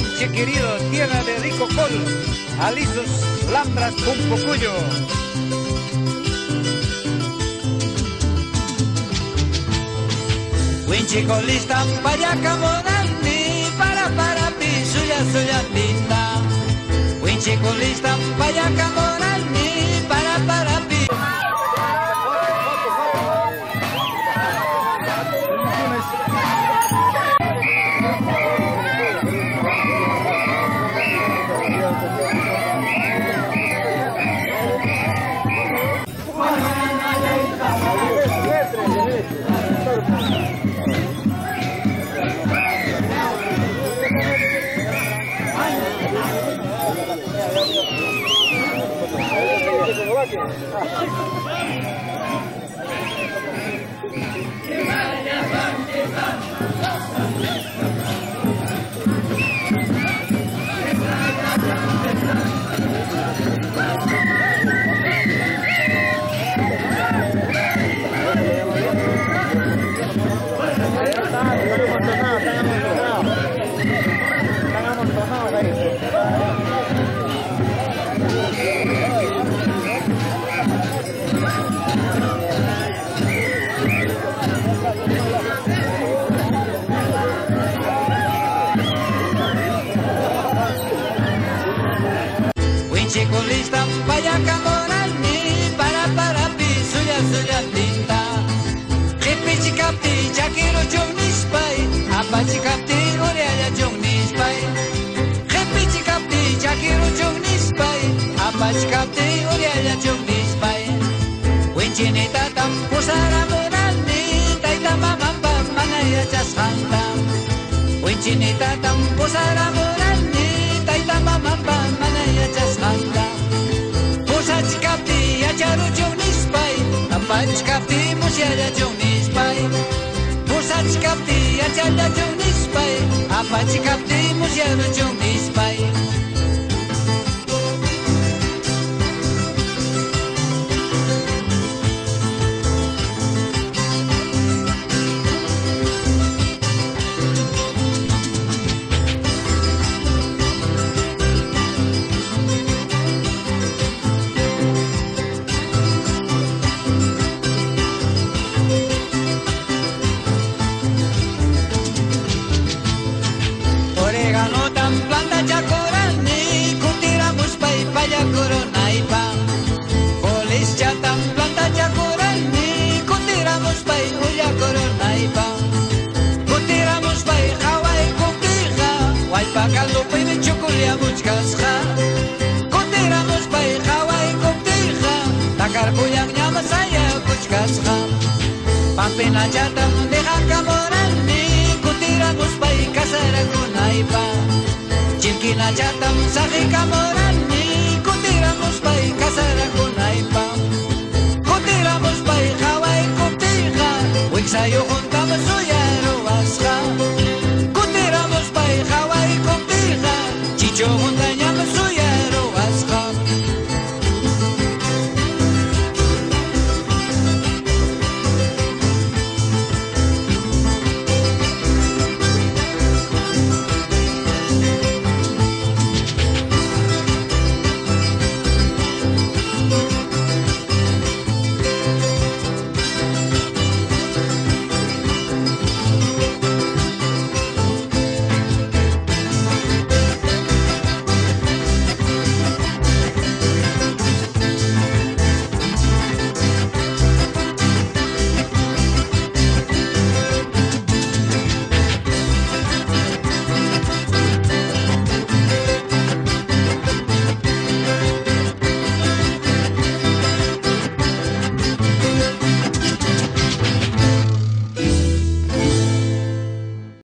Huenche querido, tierra de rico col, alisos, lambras, pumpucuyo. Huenche colista, payaca morandi, para para pi, suya suya pinta. Huenche colista, payaca morandi, Checoslovaquia. Winche colista, payaca morandi, para para pi, suya suya tinta. Kipichi kapti, chakiro jong nispai, apachi kapti, uriaya jong nispai. Kipichi kapti, chakiro jong nispai, apachi kapti, uriaya jong nispai. Winche ni tatam, pusara. Winche ni pusara taita mamamba, manaya chasanta. Pusach kapti, acharu jong nispai, mamba mana yachasmanda Pusachkapti yacharuchunishpay Ampachkapti musyarachunishpay Pampina chatam deja camorani, cutiramos pai casara kunaipa. Chimkina chatam saji camorani, cutiramos pai casara kunaipa.